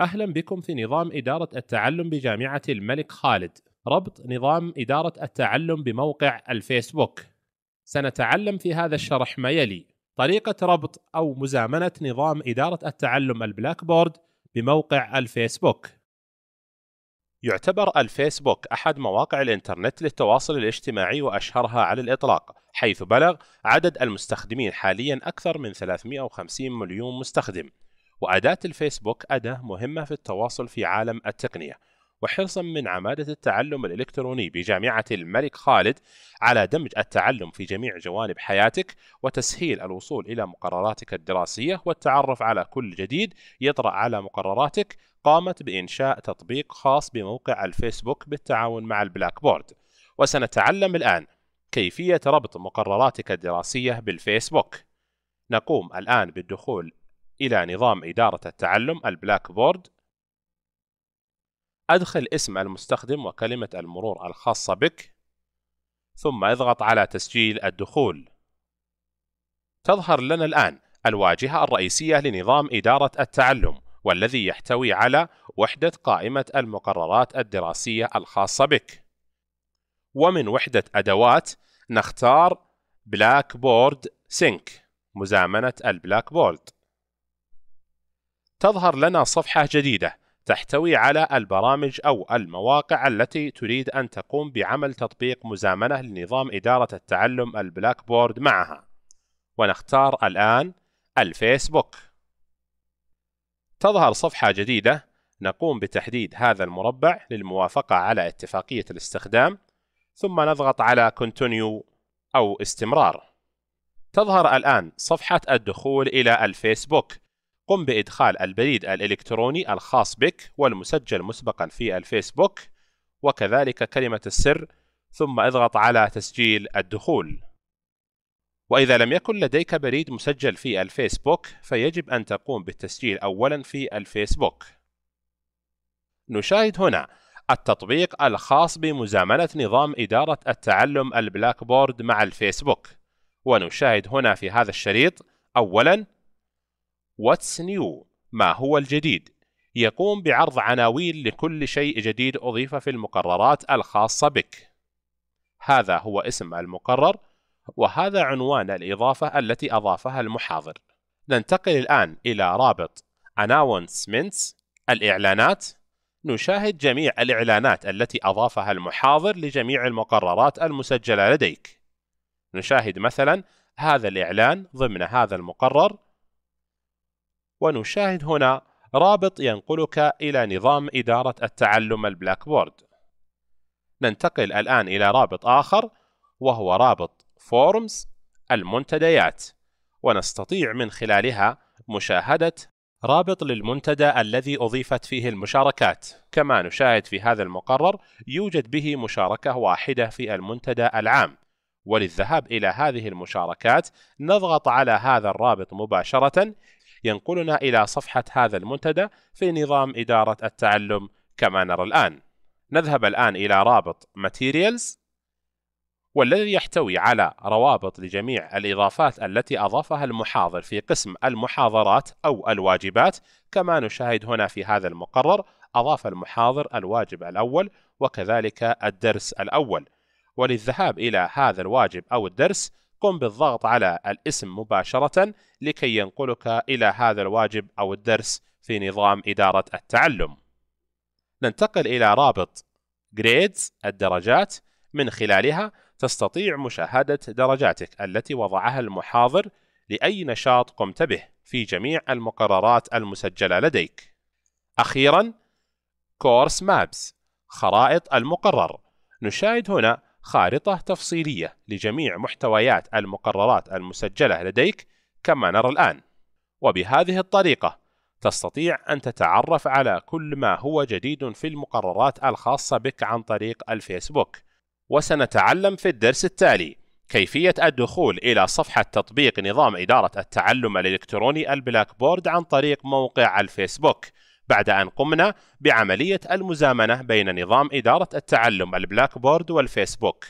أهلا بكم في نظام إدارة التعلم بجامعة الملك خالد. ربط نظام إدارة التعلم بموقع الفيسبوك. سنتعلم في هذا الشرح ما يلي. طريقة ربط أو مزامنة نظام إدارة التعلم البلاك بورد بموقع الفيسبوك. يعتبر الفيسبوك أحد مواقع الإنترنت للتواصل الاجتماعي وأشهرها على الإطلاق حيث بلغ عدد المستخدمين حاليا أكثر من 350 مليون مستخدم. وأداة الفيسبوك أداة مهمة في التواصل في عالم التقنية وحرصا من عمادة التعلم الإلكتروني بجامعة الملك خالد على دمج التعلم في جميع جوانب حياتك وتسهيل الوصول إلى مقرراتك الدراسية والتعرف على كل جديد يطرأ على مقرراتك قامت بإنشاء تطبيق خاص بموقع الفيسبوك بالتعاون مع البلاك بورد. وسنتعلم الآن كيفية ربط مقرراتك الدراسية بالفيسبوك. نقوم الآن بالدخول إلى نظام إدارة التعلم البلاك بورد أدخل اسم المستخدم وكلمة المرور الخاصة بك ثم اضغط على تسجيل الدخول. تظهر لنا الآن الواجهة الرئيسية لنظام إدارة التعلم والذي يحتوي على وحدة قائمة المقررات الدراسية الخاصة بك. ومن وحدة أدوات نختار Blackboard Sync مزامنة البلاك بورد تظهر لنا صفحة جديدة تحتوي على البرامج أو المواقع التي تريد أن تقوم بعمل تطبيق مزامنة لنظام إدارة التعلم البلاك بورد معها. ونختار الآن الفيسبوك. تظهر صفحة جديدة نقوم بتحديد هذا المربع للموافقة على اتفاقية الاستخدام ثم نضغط على Continue أو استمرار. تظهر الآن صفحة الدخول إلى الفيسبوك. قم بإدخال البريد الإلكتروني الخاص بك والمسجل مسبقا في الفيسبوك وكذلك كلمة السر ثم اضغط على تسجيل الدخول. وإذا لم يكن لديك بريد مسجل في الفيسبوك فيجب أن تقوم بالتسجيل أولا في الفيسبوك. نشاهد هنا التطبيق الخاص بمزامنة نظام إدارة التعلم البلاك بورد مع الفيسبوك. ونشاهد هنا في هذا الشريط أولا What's New? ما هو الجديد؟ يقوم بعرض عناوين لكل شيء جديد أضيف في المقررات الخاصة بك. هذا هو اسم المقرر وهذا عنوان الإضافة التي أضافها المحاضر. ننتقل الآن إلى رابط Announcements الإعلانات. نشاهد جميع الإعلانات التي أضافها المحاضر لجميع المقررات المسجلة لديك. نشاهد مثلا هذا الإعلان ضمن هذا المقرر. ونشاهد هنا رابط ينقلك إلى نظام إدارة التعلم البلاك بورد ننتقل الآن إلى رابط آخر وهو رابط Forums المنتديات. ونستطيع من خلالها مشاهدة رابط للمنتدى الذي أضيفت فيه المشاركات. كما نشاهد في هذا المقرر يوجد به مشاركة واحدة في المنتدى العام. وللذهاب إلى هذه المشاركات نضغط على هذا الرابط مباشرة ينقلنا إلى صفحة هذا المنتدى في نظام إدارة التعلم كما نرى الآن. نذهب الآن إلى رابط Materials والذي يحتوي على روابط لجميع الإضافات التي أضافها المحاضر في قسم المحاضرات أو الواجبات. كما نشاهد هنا في هذا المقرر أضاف المحاضر الواجب الأول وكذلك الدرس الأول. وللذهاب إلى هذا الواجب أو الدرس قم بالضغط على الاسم مباشرة لكي ينقلك إلى هذا الواجب أو الدرس في نظام إدارة التعلم. ننتقل إلى رابط Grades الدرجات. من خلالها تستطيع مشاهدة درجاتك التي وضعها المحاضر لأي نشاط قمت به في جميع المقررات المسجلة لديك. أخيرا Course Maps خرائط المقرر. نشاهد هنا خارطة تفصيلية لجميع محتويات المقررات المسجلة لديك كما نرى الآن. وبهذه الطريقة تستطيع أن تتعرف على كل ما هو جديد في المقررات الخاصة بك عن طريق الفيسبوك. وسنتعلم في الدرس التالي كيفية الدخول إلى صفحة تطبيق نظام إدارة التعلم الإلكتروني البلاك بورد عن طريق موقع الفيسبوك. بعد أن قمنا بعملية المزامنة بين نظام إدارة التعلم البلاك بورد والفيسبوك.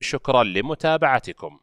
شكرا لمتابعتكم.